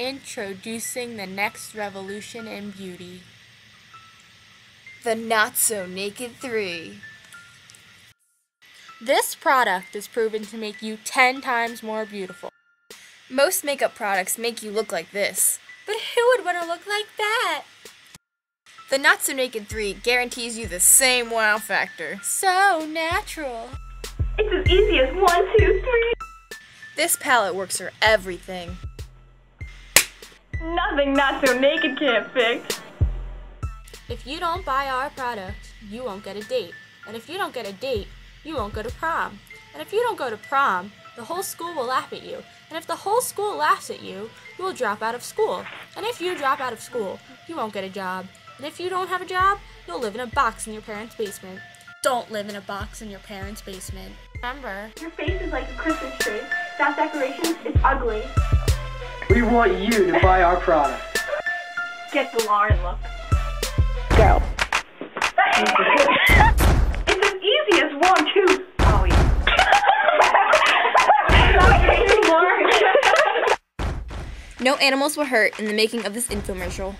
Introducing the next revolution in beauty. The Not So Naked 3. This product is proven to make you 10 times more beautiful. Most makeup products make you look like this. But who would want to look like that? The Not So Naked 3 guarantees you the same wow factor. So natural. It's as easy as one, two, three. This palette works for everything. Nothing Not So Naked can't fix. If you don't buy our product, you won't get a date. And if you don't get a date, you won't go to prom. And if you don't go to prom, the whole school will laugh at you. And if the whole school laughs at you, you will drop out of school. And if you drop out of school, you won't get a job. And if you don't have a job, you'll live in a box in your parents' basement. Don't live in a box in your parents' basement. Remember, Your face is like a Christmas tree. Without decorations, it's ugly. We want you to buy our product. Get the Lauren look. Go. it's as easy as one, two. Oh, yeah. No animals were hurt in the making of this infomercial.